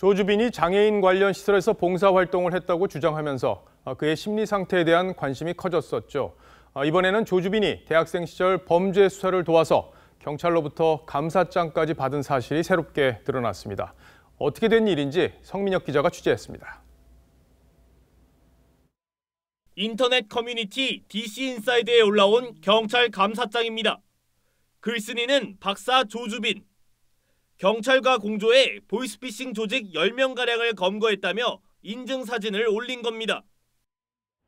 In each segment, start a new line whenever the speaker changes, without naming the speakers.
조주빈이 장애인 관련 시설에서 봉사활동을 했다고 주장하면서 그의 심리 상태에 대한 관심이 커졌었죠. 이번에는 조주빈이 대학생 시절 범죄 수사를 도와서 경찰로부터 감사장까지 받은 사실이 새롭게 드러났습니다. 어떻게 된 일인지 성민혁 기자가 취재했습니다.
인터넷 커뮤니티 DC인사이드에 올라온 경찰 감사장입니다. 글쓴이는 박사 조주빈. 경찰과 공조해 보이스피싱 조직 10명가량을 검거했다며 인증 사진을 올린 겁니다.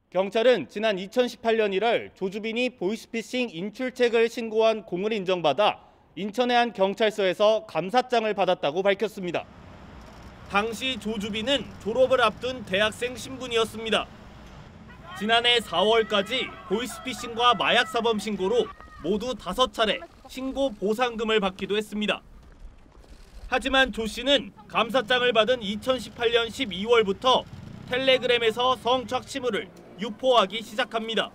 경찰은 지난 2018년 1월 조주빈이 보이스피싱 인출책을 신고한 공을 인정받아 인천의 한 경찰서에서 감사장을 받았다고 밝혔습니다. 당시 조주빈은 졸업을 앞둔 대학생 신분이었습니다. 지난해 4월까지 보이스피싱과 마약 사범 신고로 모두 5차례 신고 보상금을 받기도 했습니다. 하지만 조 씨는 감사장을 받은 2018년 12월부터 텔레그램에서 성착 시물을 유포하기 시작합니다.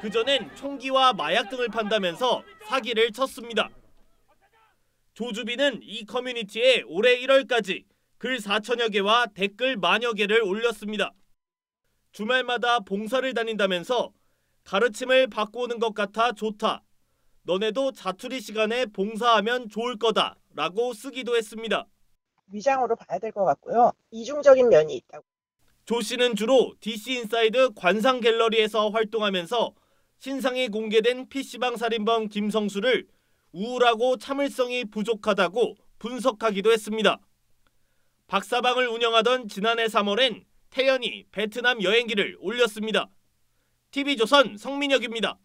그전엔 총기와 마약 등을 판다면서 사기를 쳤습니다. 조주빈은 이 커뮤니티에 올해 1월까지 글 4천여 개와 댓글 만여 개를 올렸습니다. 주말마다 봉사를 다닌다면서 가르침을 받고 오는 것 같아 좋다. 너네도 자투리 시간에 봉사하면 좋을 거다. 라고 쓰기도 했습니다.
위장으로 봐야 될 것 같고요. 이중적인 면이 있다고.
조 씨는 주로 DC 인사이드 관상 갤러리에서 활동하면서 신상이 공개된 PC방 살인범 김성수를 우울하고 참을성이 부족하다고 분석하기도 했습니다. 박사방을 운영하던 지난해 3월엔 태연이 베트남 여행기를 올렸습니다. TV조선 성민혁입니다.